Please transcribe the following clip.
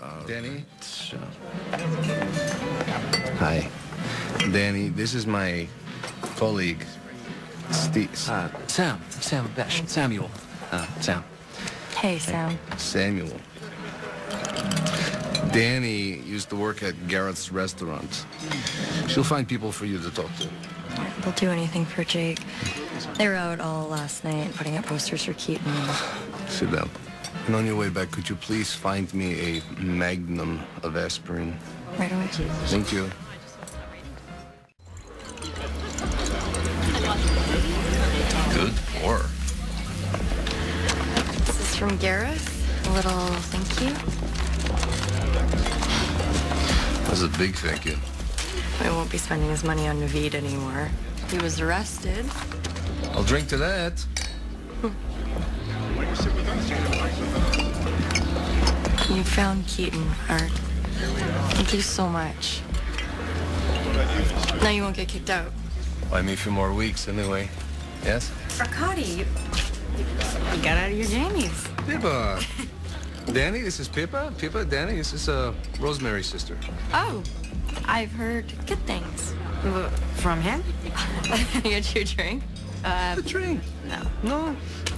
Danni? Sure. Hi. Danni, this is my colleague, Steve. Uh, Sam. Sam Besh. Samuel. Uh, Sam. Hey, Sam. Samuel. Danni used to work at Garrett's restaurant. She'll find people for you to talk to. They'll do anything for Jake. They were out all last night putting up posters for Keaton. Sit down. And on your way back, could you please find me a magnum of aspirin? Right away. Thank you. Good for. This is from Gareth. A little thank you. That's a big thank you. I won't be spending his money on Naveed anymore. He was arrested. I'll drink to that. You found Keaton, Art. Thank you so much. Now you won't get kicked out. Buy me for more weeks anyway. Yes? Arkady, you, you got out of your jammies. Pippa. Danni, this is Pippa. Pippa, Danni, this is uh, Rosemary's sister. Oh, I've heard good things. From him? Get you a drink? Uh, A drink. no. No? Yeah.